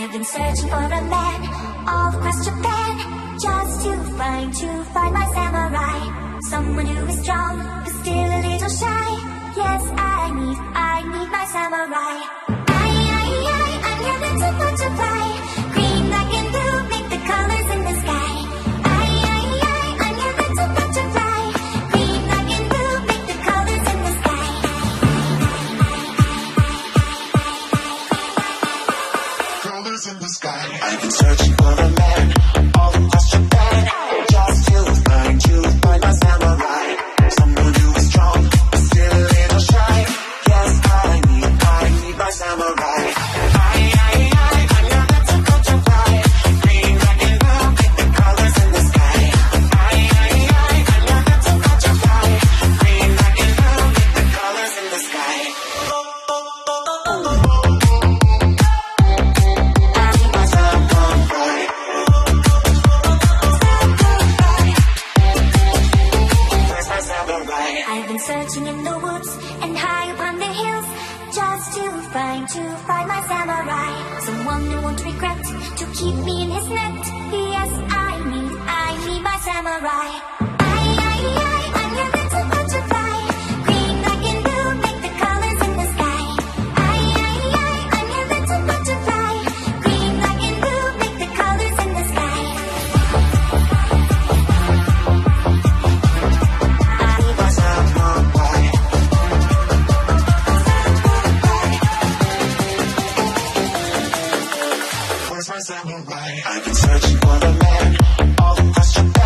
I've been searching for a man all across Japan just to find, to find my samurai. Someone who is strong but still a little shy. In. I've been searching for a man all across Japan, just to find you, find my samurai. Someone who is strong, but still a little shy. Yes, I need, I need my samurai. I, I, I, I'm your little butterfly. Green, black, and blue, the colors in the sky. I, I, I, I'm your little butterfly. Green, black, and blue, the colors in the sky. Searching in the woods and high upon the hills just to find, to find my samurai. Someone who won't regret to keep me in his net. Yes, I need, I need my samurai. I've been searching for the man, all the questions.